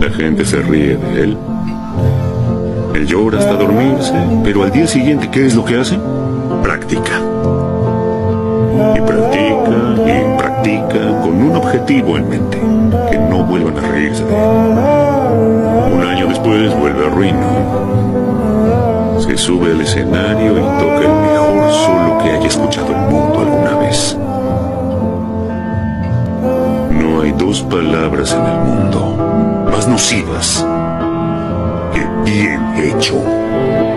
La gente se ríe de él. Él llora hasta dormirse, pero al día siguiente, ¿qué es lo que hace? Practica. Y practica y practica con un objetivo en mente, que no vuelvan a reírse de él. Un año después vuelve a Ruino. Se sube al escenario y toca el dos palabras en el mundo más nocivas que bien hecho.